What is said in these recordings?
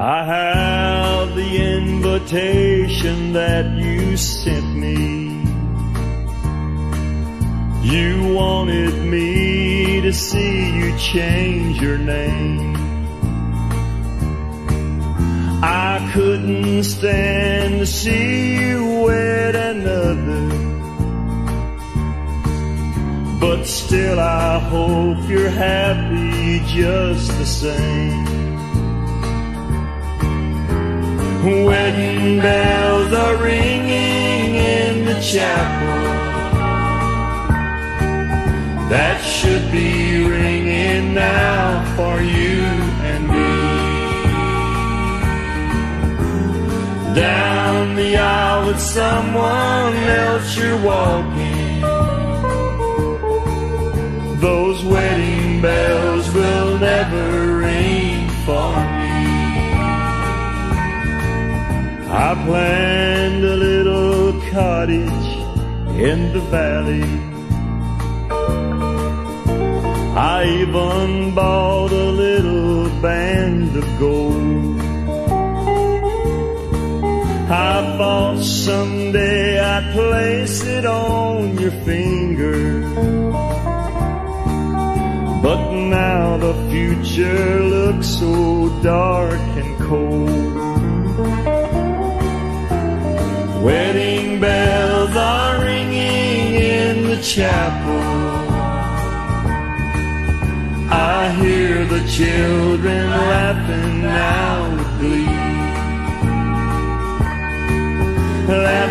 I have the invitation that you sent me. You wanted me to see you change your name. I couldn't stand to see you wed another. But still I hope you're happy just the same. Wedding bells are ringing in the chapel. That should be ringing now for you and me. Down the aisle with someone else you're walking. I planned a little cottage in the valley. I even bought a little band of gold. I thought someday I'd place it on your finger. But now the future looks so dark and cold. Chapel. I hear the children laughing now with glee. At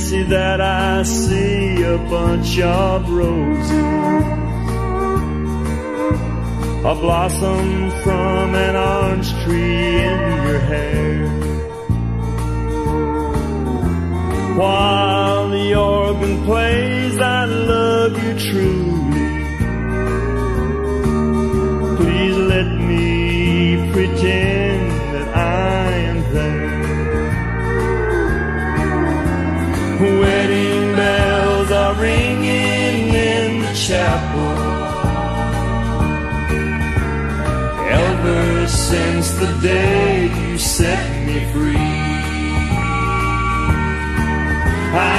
fancy that I see a bunch of roses, a blossom from an orange tree in your hair. While the organ plays, I love you truly. Please let me pretend Wedding bells are ringing in the chapel. Ever since the day you set me free,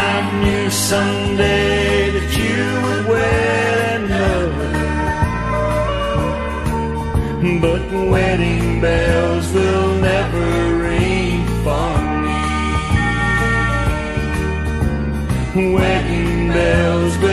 I knew someday that you would wed another. But wedding bells wedding bells.